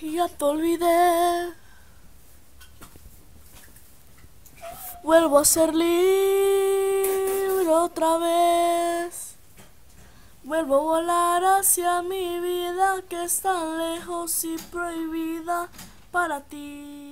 Y ya te olvidé. Vuelvo a ser libre otra vez. Vuelvo a volar hacia mi vida que está lejos y prohibida para ti.